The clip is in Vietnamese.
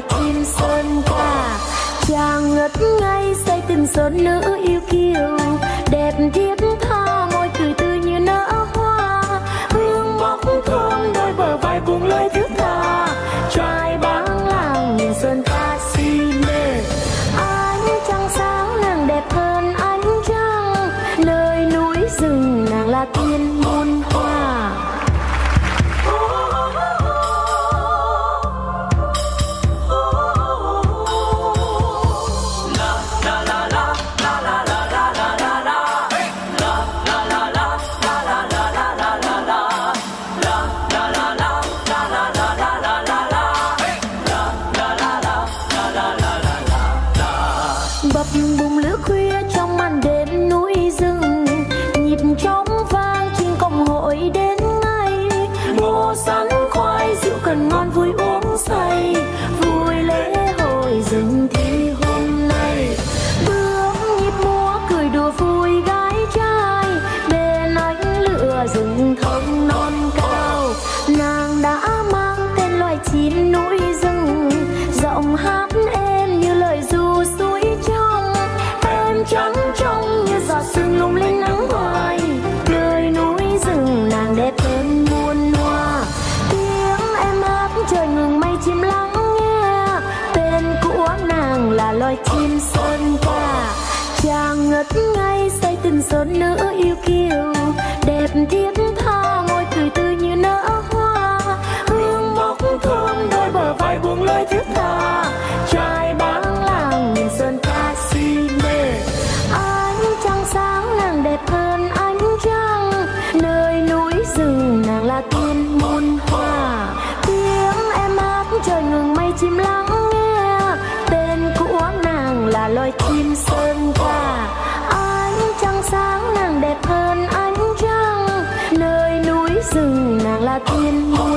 loài chim sơn ca chàng ngất ngây say tình sơn nữ yêu kiều. Bùng lửa khuya trong màn đêm núi rừng, nhịp trống vang chim công hội đến ngay. Ngô sắn khoai rượu cần ngon vui uống say, vui lễ hội rừng thi hôm nay. Bướm nhịp múa cười đùa vui gái trai bên ánh lửa rừng thông non cao. Nàng đã mang tên loài chim núi rừng giọng hát loài chim sơn ca chàng ngất ngây say tình sơn nữ yêu kiều. Đẹp thiết tha môi cười tươi như nở hoa. Hương bốc thơm đôi bờ vai buông lơi thiết tha. Trai bán làng nhìn sơn ca si mê. Ánh trăng sáng nàng đẹp hơn ánh trăng. Nơi núi rừng nàng là tiên muôn hoa. Tiếng em hát trời ngừng mây chim lắng nàng loài chim sơn ca ánh trăng sáng nàng đẹp hơn ánh trăng, nơi núi rừng nàng là tiên nhiên.